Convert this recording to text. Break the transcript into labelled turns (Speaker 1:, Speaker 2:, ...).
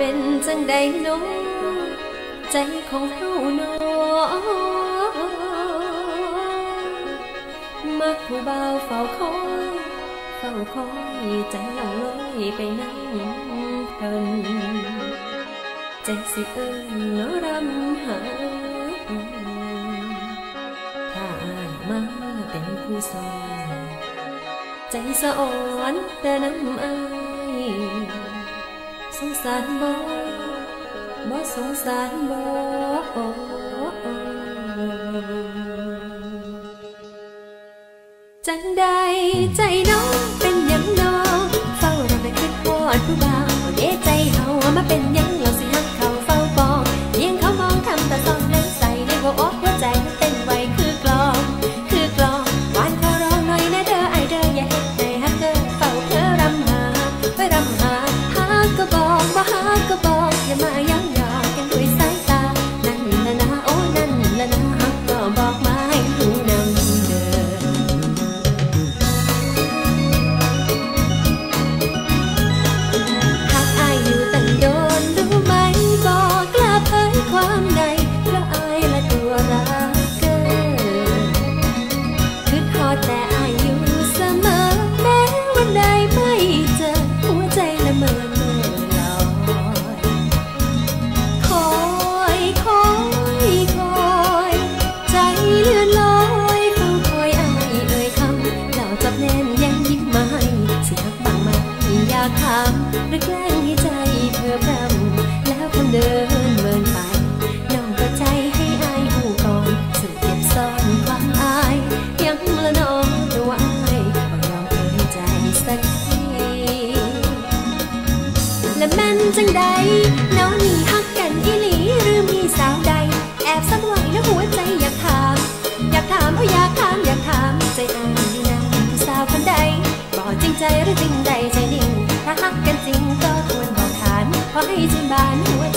Speaker 1: เป็นจังใดน้องใจของเฮาน้มักผู้บ่าวเฝ้าคอยเฝ้าคอยใจเราลอยไปนั่งเพลินใจสิเอิ้นนรำหาถ้าอายมาเป็นผู้สอนใจสะอ่อนแต่น้ำอายารบ่บ่สงสารบ่จังใดใจน้องเป็นอย่างน้องเฝ้าเราไปคิดพอดผู้บ่าว บอกากถามหรือแกล้งให้ใจเพื่อพรำแล้วคนเดินเมินไปน้องก็ใจให้อายหูก่อนสุดเก็บซ่อนความอาย ยังละน้องตัวอายบ่ยอมเผยใจสักทีและแม่นจังใดน้องนี่ฮักกันอีหลีหรือมีสาวใด แอบสักหวังแล้วหัวใจอยากถาม อยากถามเพราะอยากถามอยากถามใจอายอยู่นะผู้สาวคนใดบอกจริงใจหรือจริงใดใจ นิ่งถ้าฮักกันจริงก็ควรบอกฐานเพราะให้ชื่นบานหัวใจ